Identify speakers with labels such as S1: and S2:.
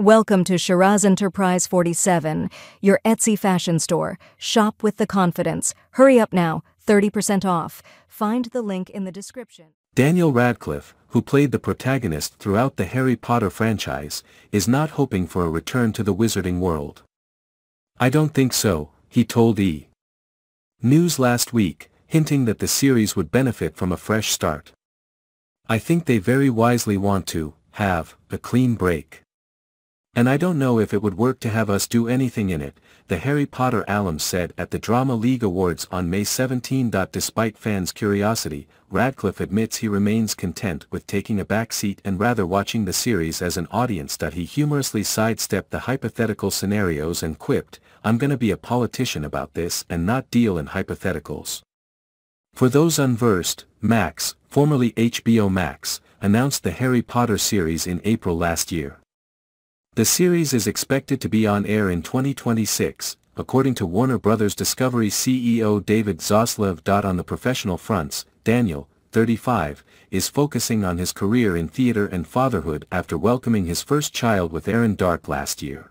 S1: Welcome to Shiraz Enterprise 47, your Etsy fashion store. Shop with the confidence. Hurry up now, 30% off. Find the link in the description.
S2: Daniel Radcliffe, who played the protagonist throughout the Harry Potter franchise, is not hoping for a return to the wizarding world. I don't think so, he told E! News last week, hinting that the series would benefit from a fresh start. I think they very wisely want to have a clean break. And I don't know if it would work to have us do anything in it, the Harry Potter alum said at the Drama League Awards on May 17. Despite fans' curiosity, Radcliffe admits he remains content with taking a back seat and rather watching the series as an audience. That he humorously sidestepped the hypothetical scenarios and quipped, I'm gonna be a politician about this and not deal in hypotheticals. For those unversed, Max, formerly HBO Max, announced the Harry Potter series in April last year. The series is expected to be on air in 2026, according to Warner Bros. Discovery CEO David Zaslav. On the professional fronts, Daniel, 35, is focusing on his career in theater and fatherhood after welcoming his first child with Erin Darke last year.